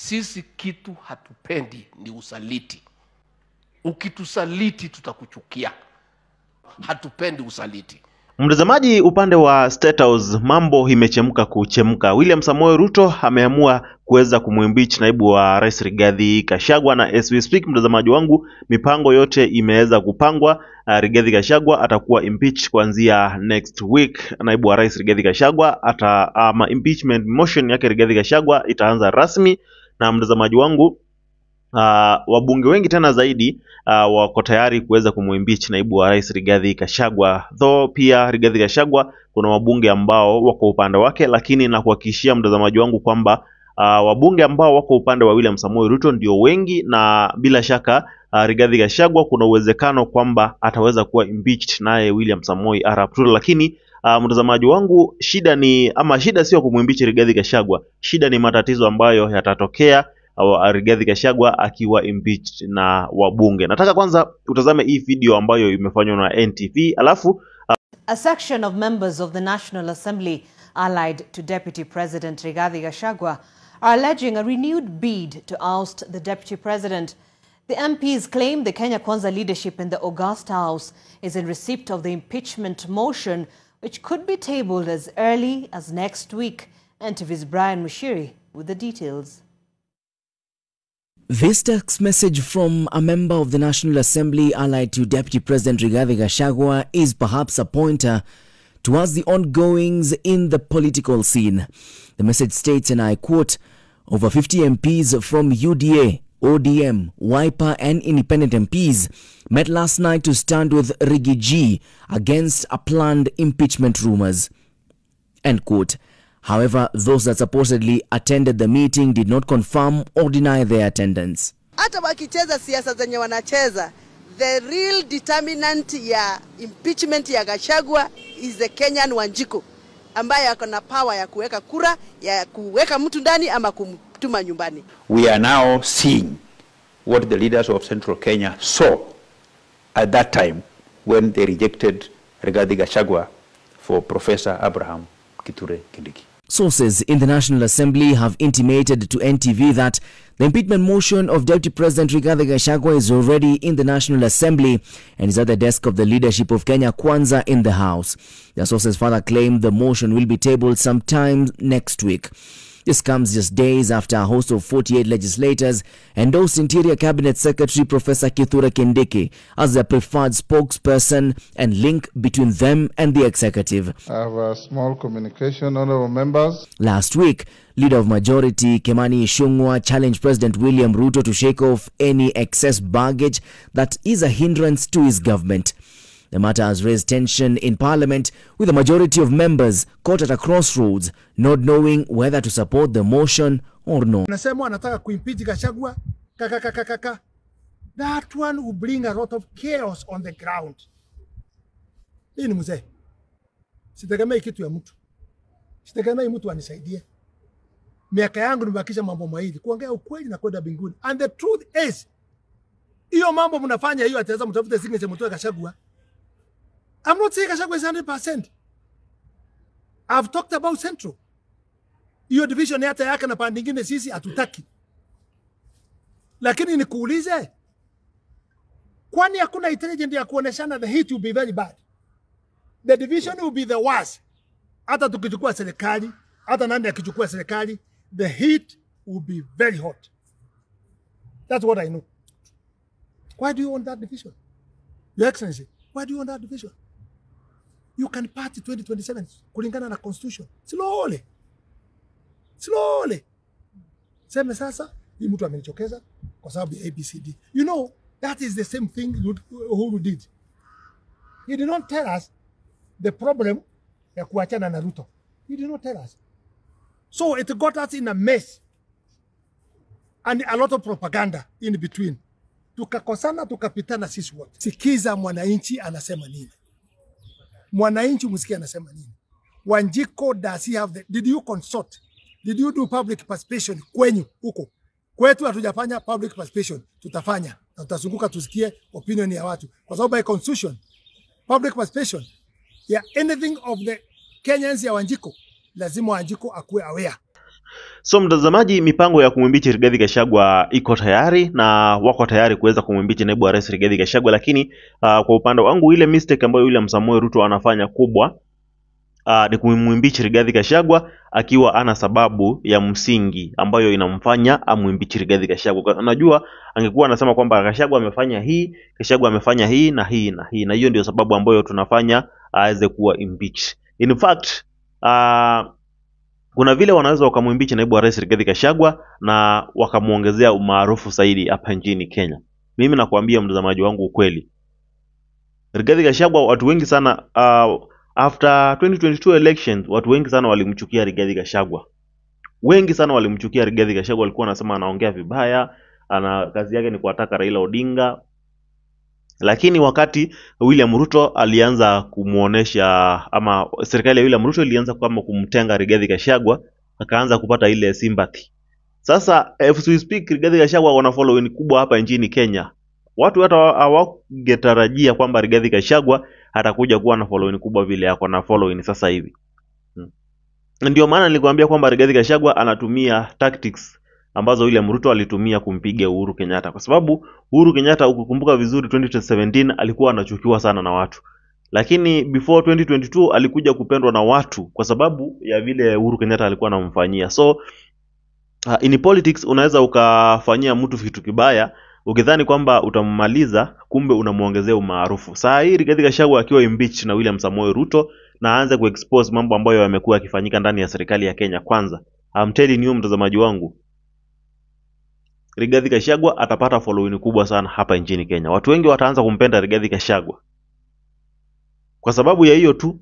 Sisi kitu hatupendi ni usaliti. Ukitusaliti tutakuchukia. Hatupendi usaliti. Mtazamaji, upande wa State House mambo imechemka kuchemka. William Samoei Ruto ameamua kuweza kumwimbichi naibu wa rais Rigathi Kashagwa, na speak, mtazamaji wangu, mipango yote imeweza kupangwa. Uh, Rigathi Kashagwa atakuwa impeach kuanzia next week. Naibu wa rais Rigathi Kashagwa ata ama impeachment motion yake Rigathi Kashagwa itaanza rasmi, na mtazamaji wangu Uh, wabunge wengi tena zaidi uh, wako tayari kuweza kumwimpeach naibu wa rais Rigathi Gachagua. Though pia Rigathi Gachagua kuna wabunge ambao wako upande wake, lakini nakuhakikishia mtazamaji wangu kwamba uh, wabunge ambao wako upande wa William Samoei Ruto ndio wengi, na bila shaka uh, Rigathi Gachagua kuna uwezekano kwamba ataweza kuwa impeached naye William Samoei Arap Ruto, lakini uh, mtazamaji wangu, shida ni ama shida sio kumwimbichi Rigathi Gachagua, shida ni matatizo ambayo yatatokea au Rigathi Gachagua akiwa impeached na wabunge. Nataka kwanza utazame hii video ambayo imefanywa na NTV, alafu A section of members of the National Assembly allied to Deputy President Rigathi Gachagua are alleging a renewed bid to oust the Deputy President. The MPs claim the Kenya Kwanza leadership in the August House is in receipt of the impeachment motion, which could be tabled as early as next week. NTV's Brian Mushiri with the details. This text message from a member of the National Assembly allied to Deputy President Rigathi Gachagua is perhaps a pointer towards the ongoings in the political scene. The message states, and I quote, over 50 MPs from UDA, ODM, Wiper, and independent MPs met last night to stand with Rigi G against a planned impeachment rumors. End quote. However, those that supposedly attended the meeting did not confirm or deny their attendance. hata wakicheza siasa zenye wanacheza the real determinant ya impeachment ya gashagwa is the Kenyan Wanjiku ambaye ako na power ya kuweka kura ya kuweka mtu ndani ama kumtuma nyumbani. we are now seeing what the leaders of central Kenya saw at that time when they rejected Rigathi Gachagua for Professor Abraham Kiture Kindiki. Sources in the National Assembly have intimated to NTV that the impeachment motion of Deputy President Rigathi Gachagua is already in the National Assembly and is at the desk of the leadership of Kenya Kwanza in the House. The sources further claim the motion will be tabled sometime next week. This comes just days after a host of 48 legislators endorsed Interior Cabinet Secretary Professor Kithure Kindiki as their preferred spokesperson and link between them and the executive. I have a small communication, honorable members. Last week, Leader of Majority Kemani Ishungwa challenged President William Ruto to shake off any excess baggage that is a hindrance to his government. The matter has raised tension in Parliament, with a majority of members caught at a crossroads, not knowing whether to support the motion or not. Anasema anataka kuimpeach Gachagua. That one will bring a lot of chaos on the ground. Hii ni mzee, sitegemei kitu ya mtu, sitegemei mtu anisaidie. Miaka yangu nimebakisha mambo mawili, kuongea ukweli na kwenda mbinguni. And the truth is, hiyo mambo mnafanya hiyo, ataweza mtafute signature mtoe Gachagua. I'm not saying Gachagua is 100%. I've talked about Central. Hiyo division hata yake na pande nyingine sisi hatutaki. Lakini nikuulize, kwani hakuna intelligence ya kuoneshana the heat will be very bad. The division will be the worst. Hata tukichukua serikali, hata nani akichukua serikali, the heat will be very hot. That's what I know. Why do you want that division? Your Excellency, why do you want that division? You can party 2027 kulingana na constitution. Slowly. Slowly. Seme sasa, hii mtu amenichokeza kwa sababu ya ABCD. You know, that is the same thing who Uhuru did. He did not tell us the problem ya kuachana na Ruto. He did not tell us. So it got us in a mess and a lot of propaganda in between. Tukakosana, tukapitana sisi wote. Sikiza mwananchi anasema nini, mwananchi msikia anasema nini. Wanjiko, does he have the, did you consult? Did you do public participation kwenyu huko? Kwetu hatujafanya public participation, tutafanya na tutazunguka tusikie opinion ya watu, kwa sababu by constitution public participation ya anything of the Kenyans ya Wanjiko lazima Wanjiko akuwe aware. So mtazamaji, mipango ya kumwimbichi Rigathi Gachagua iko tayari na wako tayari kuweza kumwimbichi naibu wa rais Rigathi Gachagua, lakini uh, kwa upande wangu ile mistake ambayo William Samoei Ruto anafanya kubwa uh, ni kumwimbichi Rigathi Gachagua akiwa ana sababu ya msingi ambayo inamfanya amwimbichi Rigathi Gachagua. Unajua, angekuwa anasema kwamba Gachagua amefanya hii, Gachagua amefanya hii na hii na hii, na hiyo ndio sababu ambayo tunafanya aweze kuwa impeached. In fact uh, kuna vile wanaweza wakamwimbisha naibu wa rais Rigathi kashagwa na wakamwongezea umaarufu zaidi hapa nchini Kenya. Mimi nakwambia mtazamaji wangu ukweli, Rigathi Gachagua watu wengi sana uh, after 2022 elections watu wengi sana walimchukia Rigathi kashagwa Wengi sana walimchukia Rigathi kashagwa walikuwa wanasema anaongea vibaya, ana kazi yake ni kuwataka Raila Odinga. Lakini wakati William Ruto alianza kumuonesha ama serikali ya William Ruto ilianza kama kumtenga Rigathi Gachagua, akaanza kupata ile sympathy. Sasa as we speak, Rigathi Gachagua wana following kubwa hapa nchini Kenya. Watu hata hawakutarajia kwamba Rigathi Gachagua atakuja kuwa na following kubwa vile yako na following sasa hivi. Hmm. Ndio maana nilikwambia kwamba Rigathi Gachagua anatumia tactics ambazo William Ruto alitumia kumpiga Uhuru Kenyatta, kwa sababu Uhuru Kenyatta, ukikumbuka vizuri, 2017 alikuwa anachukiwa sana na watu, lakini before 2022 alikuja kupendwa na watu kwa sababu ya vile Uhuru Kenyatta alikuwa anamfanyia. So uh, in politics unaweza ukafanyia mtu kitu kibaya ukidhani kwamba utammaliza, kumbe unamuongezea umaarufu. Saa hii Rigathi Gachagua akiwa impeached na William Samoei Ruto na aanze kuexpose mambo ambayo yamekuwa yakifanyika ndani ya serikali ya Kenya kwanza. I'm telling you mtazamaji wangu, Rigathi Gachagua atapata following kubwa sana hapa nchini Kenya. Watu wengi wataanza kumpenda Rigathi Gachagua. Kwa sababu ya hiyo tu,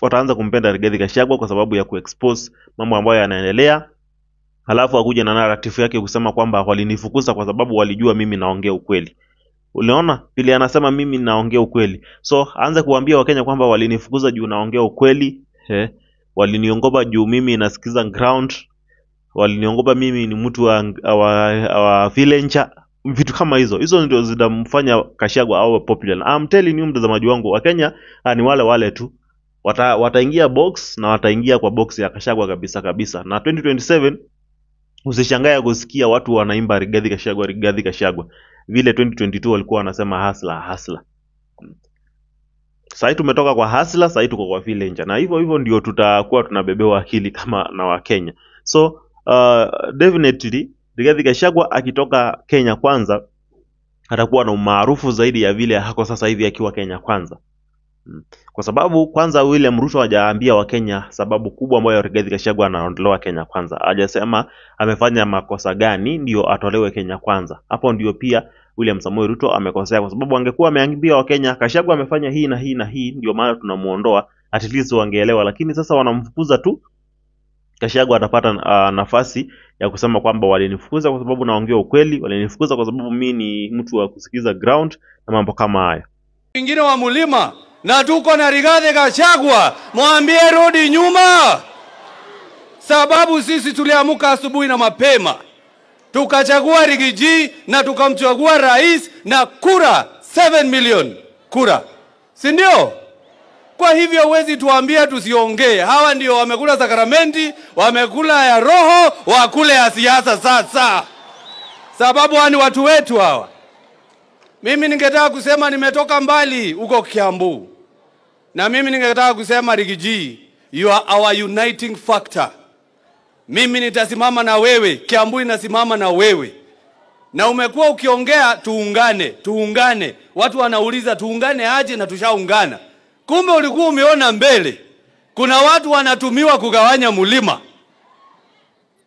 wataanza kumpenda Rigathi Gachagua kwa sababu ya kuexpose mambo ambayo yanaendelea, halafu akuja na narrative yake kusema kwamba walinifukuza kwa sababu walijua mimi naongea ukweli. Unaona? Vile anasema mimi naongea ukweli, so aanze kuambia Wakenya kwamba walinifukuza juu naongea ukweli. Eh, waliniongopa juu mimi nasikiza ground waliniongopa mimi ni mtu wa, wa, wa villager vitu kama hizo hizo ndio zinamfanya kashagwa au popular. I'm telling you mtazamaji wangu, Wakenya Kenya ni wale wale tu wata, wataingia box na wataingia kwa box ya Kashagwa kabisa kabisa, na 2027 usishangae kusikia watu wanaimba Rigathi Kashagwa, Rigathi Kashagwa vile 2022 walikuwa wanasema hasla hasla. Sasa tumetoka kwa hasla, sasa tuko kwa vilenja, na hivyo hivyo ndio tutakuwa tunabebewa akili kama na Wakenya. So uh, definitely Rigathi Gachagua akitoka Kenya kwanza atakuwa na umaarufu zaidi ya vile hako sasa hivi akiwa Kenya kwanza. Mm. Kwa sababu kwanza William Ruto hajaambia Wakenya sababu kubwa ambayo Rigathi Gachagua anaondolewa Kenya kwanza. Hajasema amefanya makosa gani ndio atolewe Kenya kwanza. Hapo ndio pia William Samoei Ruto amekosea kwa sababu angekuwa ameambia Wakenya Gachagua amefanya hii na hii na hii ndio maana tunamuondoa, at least wangeelewa, lakini sasa wanamfukuza tu. Gachagua atapata uh, nafasi ya kusema kwamba walinifukuza kwa sababu naongea ukweli, walinifukuza kwa sababu mimi ni mtu wa kusikiza ground na mambo kama hayo. wengine wa mlima na tuko na rigadhe kashagwa mwambie rudi nyuma, sababu sisi tuliamuka asubuhi na mapema tukachagua Rigiji na tukamchagua rais na kura 7 million kura, si ndio? Kwa hivyo huwezi tuambia tusiongee. Hawa ndio wamekula sakramenti, wamekula ya roho, wakule ya siasa sasa, sababu ni watu wetu hawa. Mimi ningetaka kusema nimetoka mbali huko Kiambu, na mimi ningetaka kusema Rigiji, you are our uniting factor. Mimi nitasimama na wewe, Kiambu inasimama na wewe, na umekuwa ukiongea tuungane, tuungane. Watu wanauliza tuungane aje na tushaungana. Kumbe ulikuwa umeona mbele. Kuna watu wanatumiwa kugawanya mlima,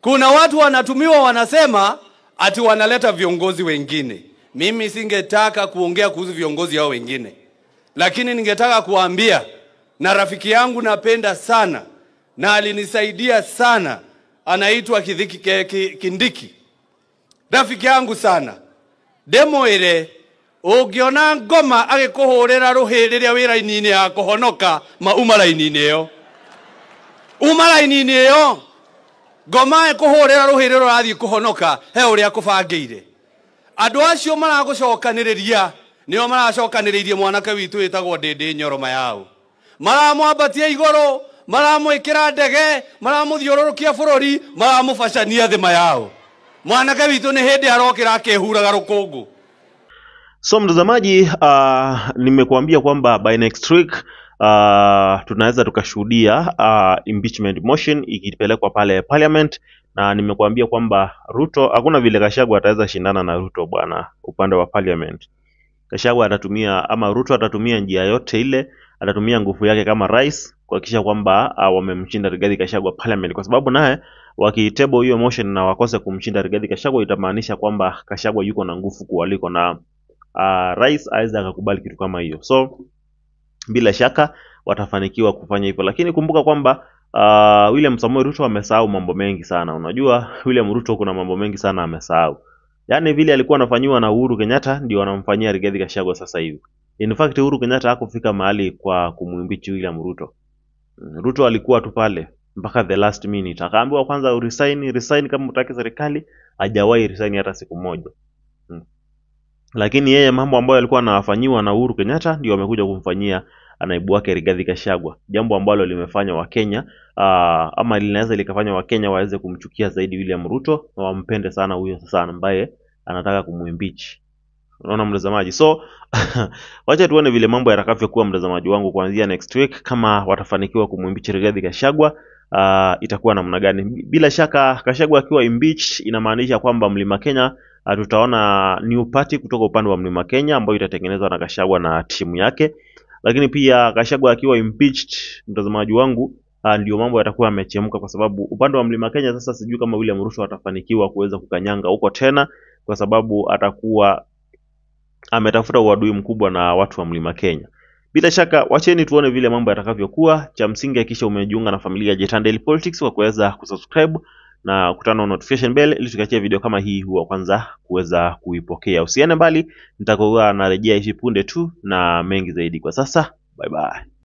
kuna watu wanatumiwa wanasema ati wanaleta viongozi wengine. Mimi singetaka kuongea kuhusu viongozi hao wengine, lakini ningetaka kuambia na rafiki yangu napenda sana na alinisaidia sana, anaitwa Kindiki, rafiki yangu sana ndemwire ungiona ngoma agikuhurira ruhi riria wi raini-ini ya kuhonoka mauma raini-ini iyo uma raini-ini iyo ngoma ikuhurira ruhi riria urathii kuhonoka he uria kubangiire andu acio maragucokaniriria nio maracokaniriirie mwanake witu wĩtagwo ndindi nyoroma yao. Maramwambatia igũrũ maramwikira ndege maramuthiururukia bururi maramubacania thĩma yao. Mwanake witu ni hindi arokira akihuraga rũkũngũ So mtazamaji, uh, nimekuambia kwamba by next week uh, tunaweza tukashuhudia uh, impeachment motion ikipelekwa pale parliament, na nimekuambia kwamba Ruto, hakuna vile Gachagua ataweza shindana na Ruto bwana, upande wa parliament. Gachagua atatumia ama Ruto atatumia njia yote ile, atatumia nguvu yake kama rais kuhakikisha kwamba uh, wamemshinda Rigathi Gachagua parliament, kwa sababu naye wakitebo hiyo motion na wakose kumshinda Rigathi Gachagua itamaanisha kwamba Gachagua yuko na nguvu kuwaliko na uh, rais aweze akakubali kitu kama hiyo. So bila shaka watafanikiwa kufanya hivyo. Lakini kumbuka kwamba uh, William Samoei Ruto amesahau mambo mengi sana. Unajua William Ruto kuna mambo mengi sana amesahau. Yaani vile alikuwa anafanyiwa na Uhuru Kenyatta ndio anamfanyia Rigathi Gachagua sasa hivi. In fact Uhuru Kenyatta hakufika mahali kwa kumwimbichi William Ruto. Mm, Ruto alikuwa tu pale mpaka the last minute. Akaambiwa kwanza uresign resign kama utaki serikali hajawahi resign hata siku moja lakini yeye mambo ambayo alikuwa anafanyiwa na Uhuru Kenyatta ndio amekuja kumfanyia naibu wake Rigathi Gachagua, jambo ambalo limefanya Wakenya uh, ama linaweza likafanya Wakenya waweze kumchukia zaidi William Ruto na wampende sana huyo sasa ambaye anataka kumwimbichi. Unaona mtazamaji, so wacha tuone vile mambo yatakavyokuwa, mtazamaji wangu, kuanzia next week, kama watafanikiwa kumwimbichi Rigathi Gachagua uh, itakuwa namna gani? Bila shaka Gachagua akiwa impeached inamaanisha kwamba Mlima Kenya tutaona new party kutoka upande wa Mlima Kenya ambayo itatengenezwa na Kashagwa na timu yake, lakini pia Kashagwa akiwa impeached, mtazamaji wangu, uh, ndio mambo yatakuwa yamechemka, kwa sababu upande wa Mlima Kenya sasa sijui kama William Ruto atafanikiwa kuweza kukanyanga huko tena, kwa sababu atakuwa ametafuta uadui mkubwa na watu wa Mlima Kenya. Bila shaka wacheni tuone vile mambo yatakavyokuwa. Cha msingi hakikisha umejiunga na familia ya Jetan Daily Politics kwa kuweza kusubscribe na kutana na notification bell ili tukiachia video kama hii huwa kwanza kuweza kuipokea. Usiende mbali, nitakuwa narejea hivi punde tu na mengi zaidi. Kwa sasa, bye bye.